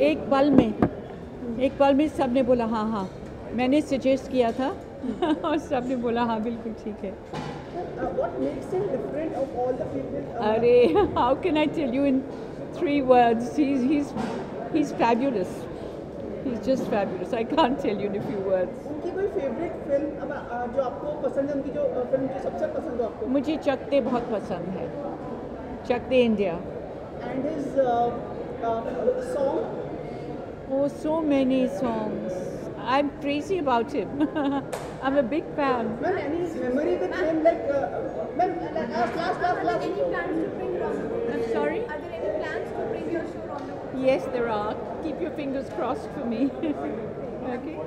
एक पल में एक पल में सबने बोला हाँ हाँ मैंने सजेस्ट किया था। और सबने बोला हाँ बिल्कुल ठीक है। अरे how can I tell you in three words he he is fabulous he is just fabulous I can tell you in few words मुझे चकते बहुत पसंद है। चकते India. about a song? Oh, so many songs. I'm crazy about him. I'm a big fan. Ma'am, memory with him, like, uh, ma'am, last, last, last, last. Any plans to bring I'm sorry? Are there any plans to bring your show Ram? Yes, there are. Keep your fingers crossed for me. okay.